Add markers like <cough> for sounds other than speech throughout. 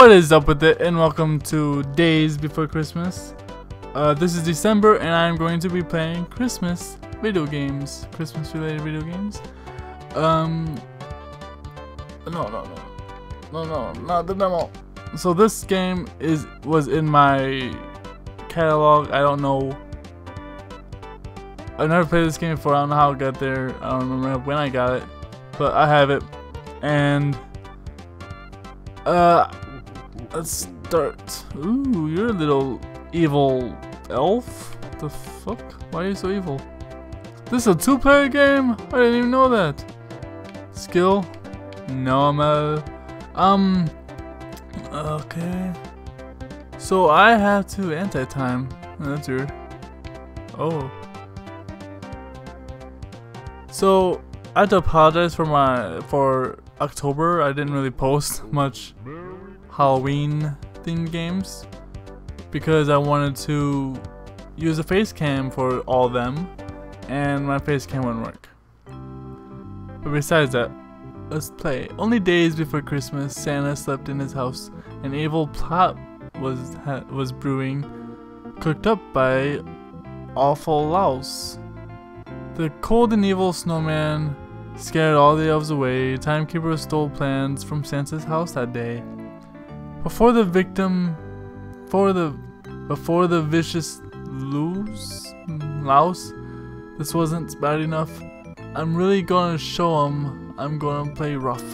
What is up with it and welcome to Daze Before Christmas. Uh, this is December and I'm going to be playing Christmas video games. Christmas related video games. Um, no, no, no. No, no, not the demo. So this game is was in my catalog. I don't know. I never played this game before. I don't know how it got there. I don't remember when I got it, but I have it. And uh, let's start. Ooh, you're a little evil elf. What the fuck? Why are you so evil? This is a two-player game. I didn't even know that. Skill, normal. Um, okay. So I have to anti-time. That's weird. Oh. So I have to apologize for my for October. I didn't really post much Halloween themed games because I wanted to use a face cam for all of them and my face cam wouldn't work. But besides that, let's play. Only days before Christmas, Santa slept in his house. An evil plot was was brewing, cooked up by awful louse. The cold and evil snowman scared all the elves away. Timekeeper stole plans from Santa's house that day. Before the victim, for the, before the vicious loose louse, this wasn't bad enough. I'm really gonna show him. I'm gonna play rough.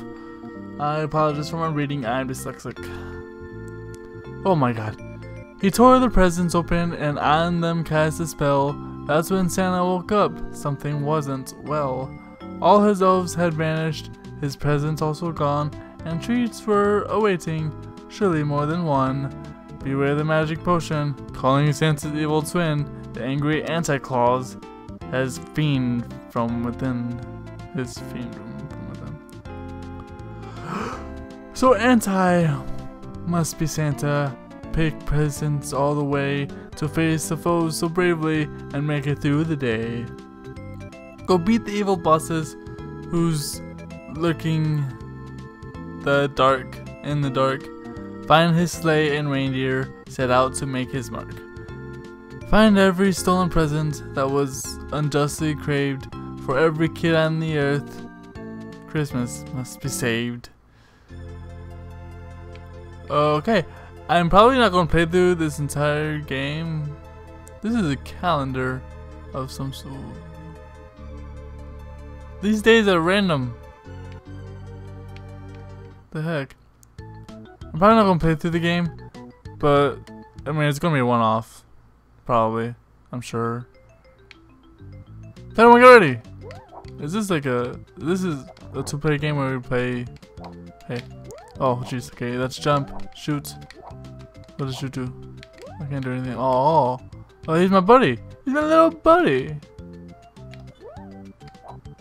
I apologize for my reading. I'm dyslexic. Oh my god. He tore the presents open and on them cast a spell. That's when Santa woke up. Something wasn't well. All his elves had vanished, his presents also gone, and treats were awaiting, surely more than one. Beware the magic potion, calling Santa's evil twin, the angry Anti-Claus, has fiend from within. His fiend from within. <gasps> so Anti must be Santa. Pick presents all the way to face the foes so bravely and make it through the day. Go beat the evil bosses who's lurking the dark in the dark. Find his sleigh and reindeer, set out to make his mark. Find every stolen present that was unjustly craved for every kid on the earth. Christmas must be saved. Okay, I'm probably not going to play through this entire game. This is a calendar of some sort. These days are random. The heck? I'm probably not gonna play through the game, but I mean it's gonna be a one-off, probably. I'm sure. Me already. Is this like a? This is a two-player game where we play. Hey. Oh jeez. Okay, let's jump. Shoot. What does shoot do? I can't do anything. Oh, oh. Oh, he's my buddy. He's my little buddy.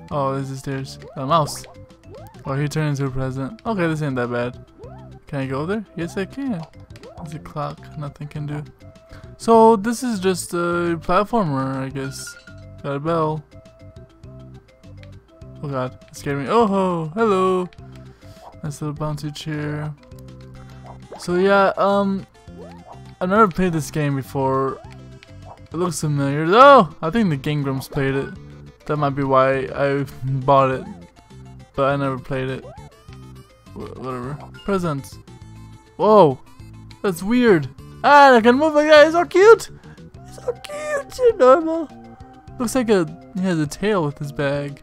Oh, there's the stairs. A mouse. Oh, he turned into a present. Okay, this ain't that bad. Can I go there? Yes, I can. There's a clock. Nothing can do. So, this is just a platformer, I guess. Got a bell. Oh god, it scared me. Oh, ho, hello. Nice little bouncy chair. So yeah, um, I've never played this game before. It looks familiar. Oh, I think the Game Grumps played it. That might be why I <laughs> bought it. But I never played it. Wh whatever. Presents. Whoa! That's weird. Ah, I can move like that. It's so cute. He's so cute. You're normal. Looks like a he has a tail with his bag.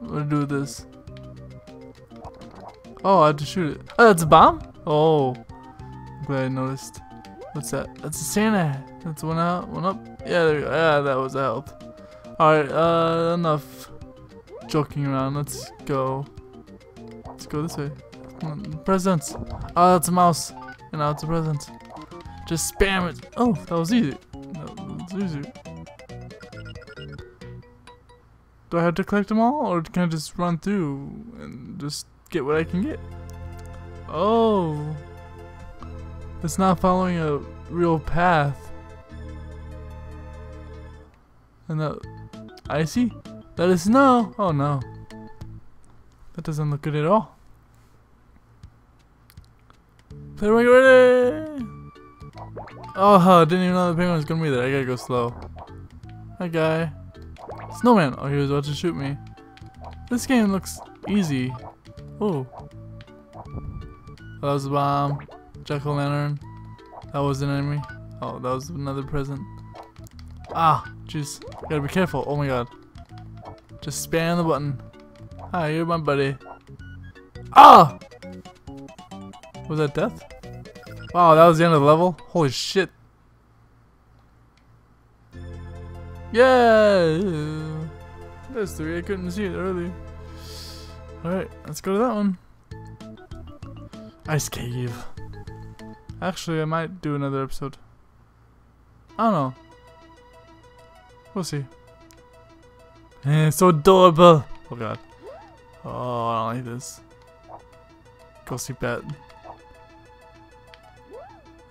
What do I do with this? Oh, I have to shoot it. Oh, that's a bomb? Oh. I'm glad I noticed. What's that? That's a Santa. That's one out, one up. Yeah, there. Yeah, that was a health. Alright, uh, enough joking around. Let's go. Let's go this way. Presents. Oh, that's a mouse. And now it's a present. Just spam it. Oh, that was easy. That was easy. Do I have to collect them all? Or can I just run through and just get what I can get? Oh. It's not following a real path. And that I see. That is snow. Oh no. That doesn't look good at all. Penguin ready! Oh, didn't even know the penguin was gonna be there. I gotta go slow. Hi, guy. Snowman! Oh, he was about to shoot me. This game looks easy. Oh. That was a bomb. Jack-o'-lantern. That was an enemy. Oh, that was another present. Ah, jeez. Gotta be careful. Oh my god. Just spam the button. Hi, you're my buddy. Ah! Was that death? Wow, that was the end of the level? Holy shit. Yeah! There's three. I couldn't see it earlier. Alright, let's go to that one. Ice Cave. Actually, I might do another episode. I don't know. We'll see. Eh, so adorable. Oh god. Oh, I don't like this. Go see Bat.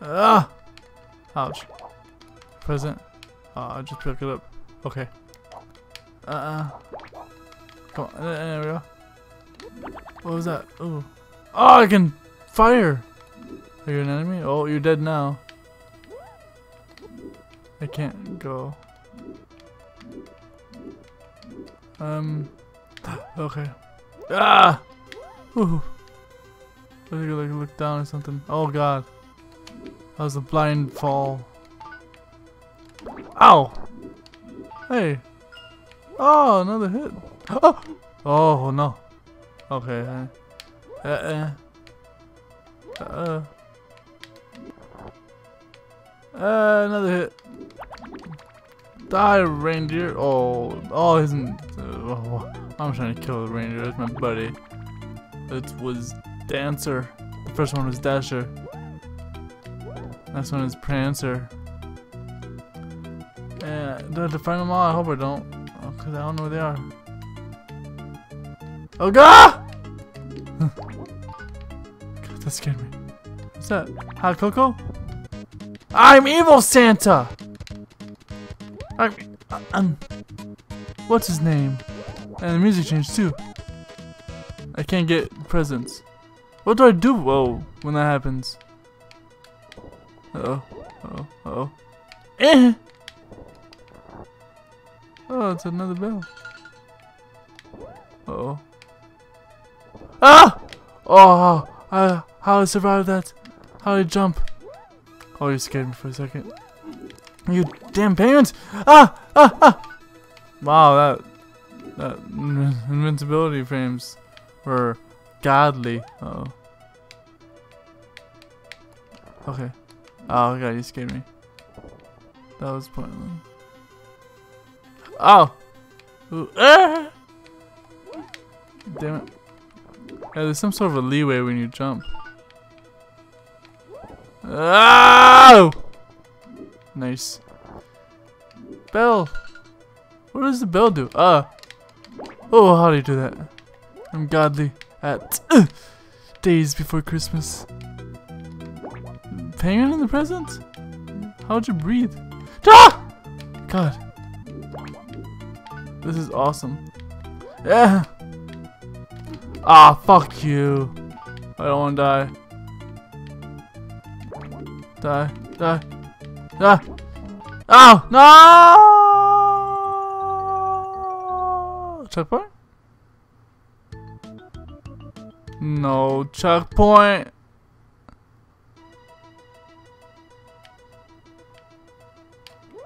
Ah! Ouch. Present. Oh, I just pick it up. Okay. Uh-uh. Come on. There we go. What was that? Ooh. Oh, I can fire! Are you an enemy? Oh, you're dead now. I can't go. Um. <gasps> Okay. Ah! Ooh. I think I like look down or something. Oh god. That was a blind fall. Ow! Hey. Oh, another hit. Oh! <gasps> Oh no. Okay. Uh uh. Uh. uh. Uh, another hit. Die, reindeer. Oh, oh, isn't. Uh, I'm trying to kill the reindeer. That's my buddy. It was Dancer. The first one was Dasher. Next one is Prancer. Yeah, do I have to find them all? I hope I don't. Because oh, I don't know where they are. Oh, <laughs> God! God, that scared me. What's that? Hot cocoa? I'm evil Santa! I'm, I'm, what's his name? And the music changed too. I can't get presents. What do I do? Whoa, when that happens. Uh oh. Uh oh. Uh oh. Eh! Oh, it's another bell. Uh oh. Ah! Oh, uh, how I survived that? How did I jump? Oh, you scared me for a second. You damn penguins! Ah! Ah! Ah! Wow, that that invincibility frames were godly. Uh oh. Okay. Oh god, you scared me. That was pointless. Oh! Ooh. <laughs> Ah! Damn it. Yeah, there's some sort of a leeway when you jump. Oh! Nice. Bell! What does the bell do? Ah! Oh, how do you do that? I'm godly at uh, Daze Before Christmas. Penguin in the present? How'd you breathe? Ah! God. This is awesome. Yeah. Ah, fuck you. I don't want to die. Die. Die. Die. Oh! No! Checkpoint? No checkpoint.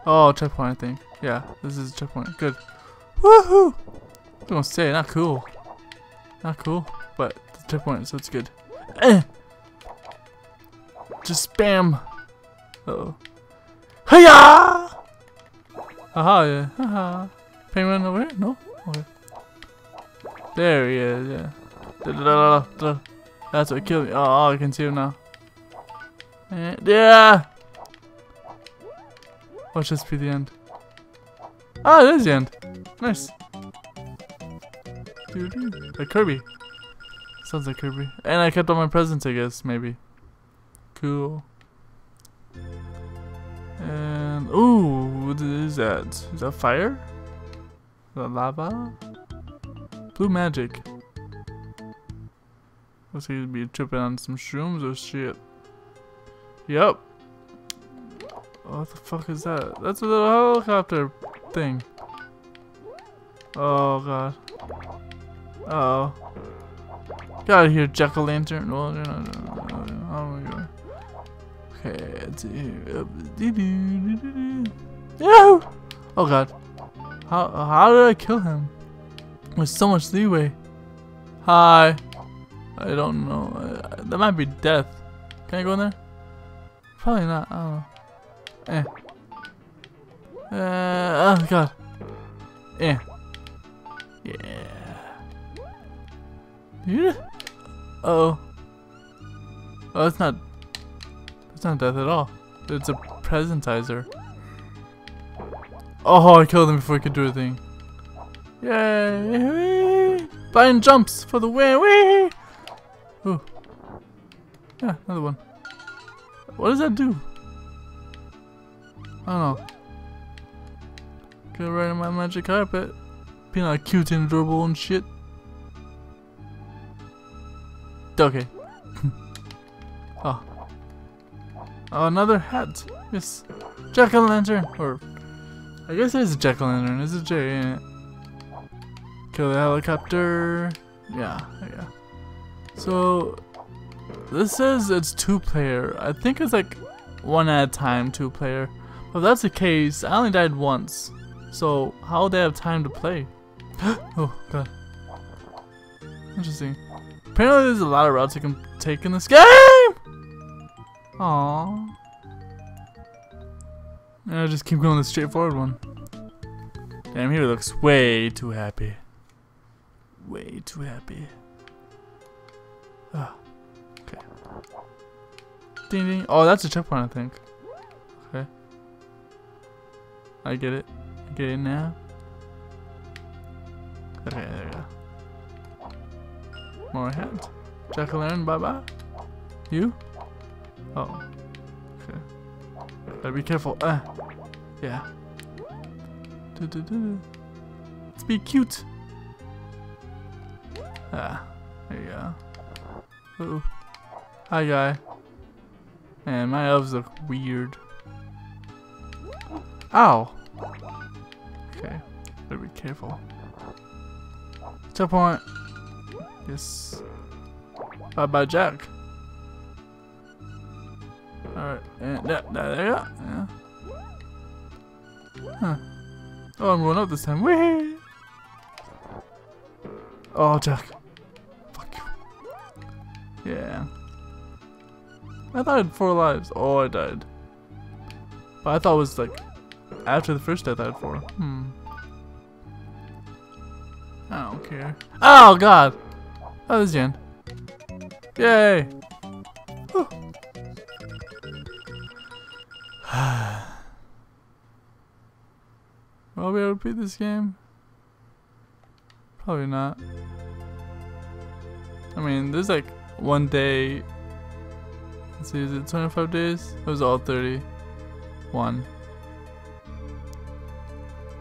Oh, checkpoint, I think. Yeah, this is a checkpoint. Good. Woohoo! I don't say, not cool. Not cool, but the checkpoint, so it's good. Eh. Just spam. Uh oh. Hiya! Haha, yeah. Haha. Penguin over here? No? Okay. There he is, yeah. Da -da -da That's what killed me. Oh, oh, I can see him now. Yeah! Watch this be the end. Ah, it is the end. Nice. Like Kirby. Sounds like Kirby. And I kept all my presents, I guess, maybe. Cool. And ooh, what is that? Is that fire? Is that lava? Blue magic. Looks he'd be tripping on some shrooms or shit. Yep. What the fuck is that? That's a little helicopter thing. Oh god. Uh oh. Get out of here, Jack o' Lantern. Well, no, no, no, no, oh my god. Okay, see here. Oh god. How how did I kill him? With so much leeway. Hi. I don't know. Uh, that might be death. Can I go in there? Probably not. I don't know. Eh. Uh, oh god. Eh. Yeah. Yeah. Uh oh. Oh, that's not. That's not death at all. It's a presentizer. Oh, I killed him before he could do a thing. Yay! Buying jumps for the win! Wee! Ooh. Yeah, another one. What does that do? I don't know. Get right on my magic carpet. Being all cute and adorable and shit. Okay. <laughs> oh. oh. Another hat. Yes. Jack-o'-lantern. Or, I guess it is a jack-o'-lantern. It's a J, ain't it? Kill the helicopter. Yeah, yeah. So, this says it's two player. I think it's like one at a time, two player. But if that's the case, I only died once. So, how would they have time to play? <gasps> oh, god. Interesting. Apparently there's a lot of routes you can take in this game! Aww. And I just keep going the straightforward one. Damn, he looks way too happy. Way too happy. Ah, okay. Ding ding. Oh, that's a checkpoint, I think. Okay. I get it. Get it now. Okay, there we go. More hands. Jack o' lantern, bye bye. You? Oh. Okay. Gotta be careful. Ah. Yeah. Do, do, do. Let's be cute. Ah. There you go. Ooh. Hi, guy. Man, my elves look weird. Ow! Okay. Better be careful. Checkpoint. Yes. Bye bye, Jack. Alright, and that, there you go. Yeah. Huh. Oh, I'm going up this time. Whee! Oh, Jack. Yeah. I thought I had four lives. Oh, I died. But I thought it was like after the first death I had four. Hmm. I don't care. Oh, God! Oh, this end. Yay! <sighs> Will we ever beat this game? Probably not. I mean, there's like one day. Let's see, is it 25 days? It was all 31.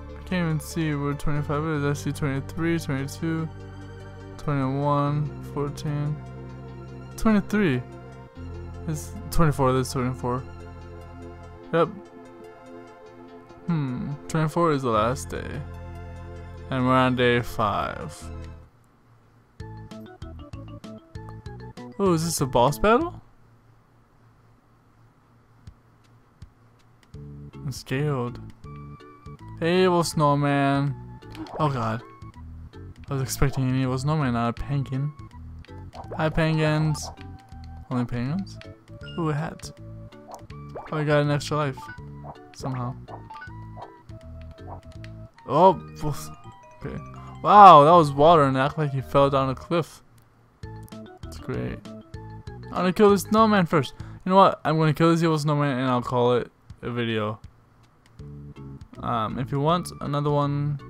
I can't even see where 25 is. I see 23, 22, 21, 14, 23. It's 24, that's 24. Yep. Hmm, 24 is the last day. And we're on day 5. Oh, is this a boss battle? I'm scaled. Hey, evil snowman. Oh god. I was expecting an evil snowman, not a penguin. Hi, penguins. Only penguins? Ooh, a hat. Oh, I got an extra life. Somehow. Oh, okay. Wow, that was water and acted like he fell down a cliff. Great. I'm gonna kill this snowman first. You know what? I'm gonna kill this evil snowman and I'll call it a video. Um, if you want another one,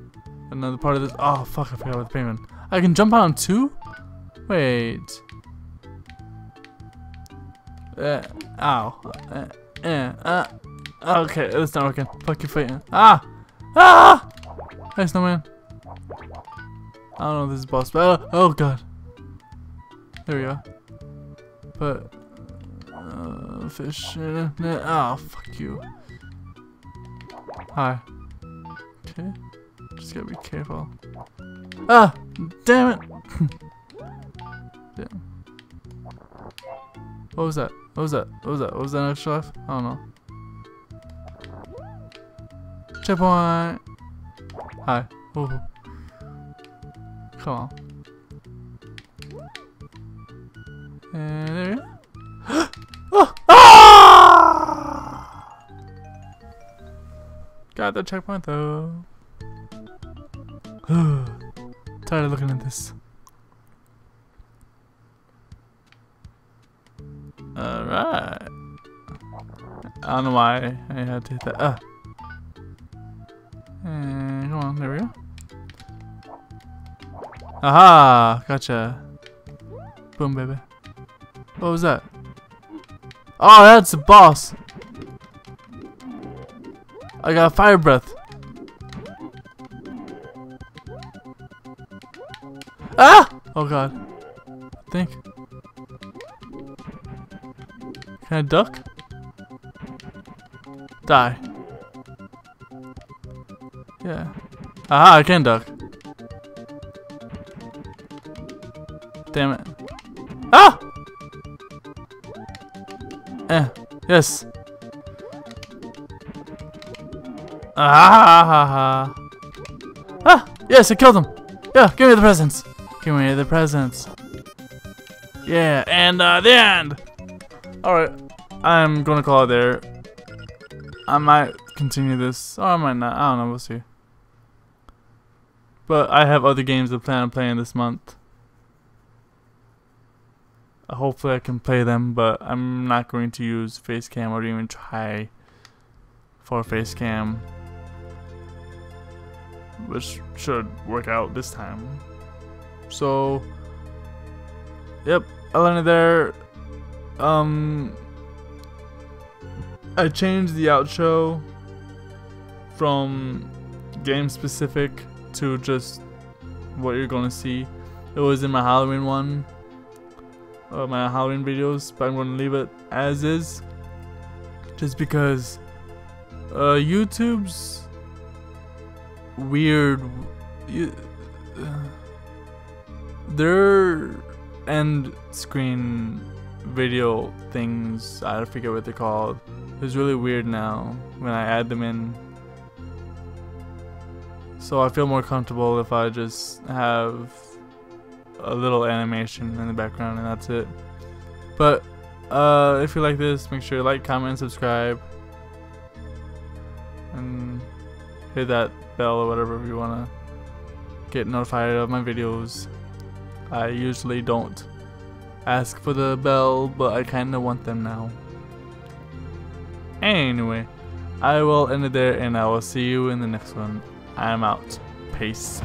another part of this. Oh, fuck, I forgot about the payment. I can jump on two? Wait. Uh, ow. Uh, uh, uh. Okay, it's not working. Fuck you fighting. Ah! Ah! Hey, snowman. I don't know if this is boss, oh, oh god. There we go. But uh, fish. Uh, oh, fuck you. Hi. Okay. Just gotta be careful. Ah! Damn it! <laughs> damn. What was that? What was that? What was that? What was that extra life? I don't know. Checkpoint! Hi. Ooh. Come on. There oh! ah! Got the checkpoint though. <sighs> Tired of looking at this. Alright. I don't know why I had to hit that. Ah. And come on, there we go. Aha! Gotcha. Boom, baby. What was that? Oh, that's the boss. I got fire breath. Ah! Oh god. I think. Can I duck? Die. Yeah. Aha, I can duck. Damn it. Ah! Eh. Yes. Ah! Ah! Yes, I killed him! Yeah, give me the presents! Give me the presents. Yeah, and uh, the end! Alright, I'm gonna call it there. I might continue this, or I might not. I don't know, we'll see. But I have other games I plan on playing this month. Hopefully I can play them, but I'm not going to use Facecam or even try for Facecam. Which should work out this time. So, yep, I landed there. Um, I changed the outro from game specific to just what you're gonna see. It was in my Halloween one, my Halloween videos, but I'm gonna leave it as is, just because uh, YouTube's weird. You, uh, their end screen video things, I forget what they're called. It's really weird now when I add them in. So I feel more comfortable if I just have a little animation in the background and that's it. But uh, if you like this, make sure to like, comment, and subscribe. And hit that bell or whatever if you want to get notified of my videos. I usually don't ask for the bell, but I kinda want them now. Anyway, I will end it there and I will see you in the next one. I'm out. Peace.